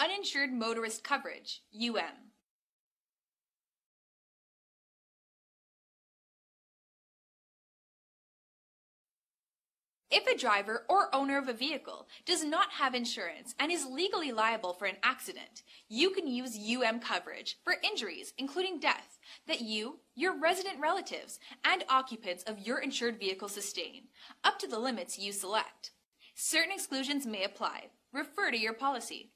Uninsured Motorist Coverage, UM. If a driver or owner of a vehicle does not have insurance and is legally liable for an accident, you can use UM coverage for injuries, including death, that you, your resident relatives, and occupants of your insured vehicle sustain, up to the limits you select. Certain exclusions may apply. Refer to your policy.